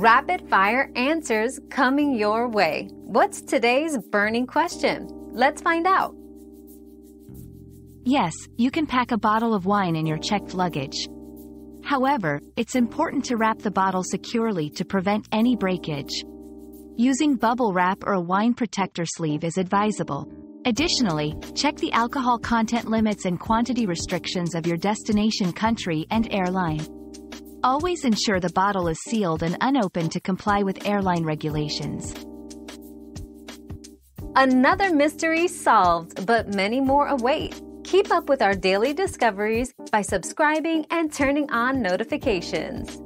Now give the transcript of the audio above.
Rapid fire answers coming your way. What's today's burning question? Let's find out. Yes, you can pack a bottle of wine in your checked luggage. However, it's important to wrap the bottle securely to prevent any breakage. Using bubble wrap or a wine protector sleeve is advisable. Additionally, check the alcohol content limits and quantity restrictions of your destination country and airline. Always ensure the bottle is sealed and unopened to comply with airline regulations. Another mystery solved, but many more await. Keep up with our daily discoveries by subscribing and turning on notifications.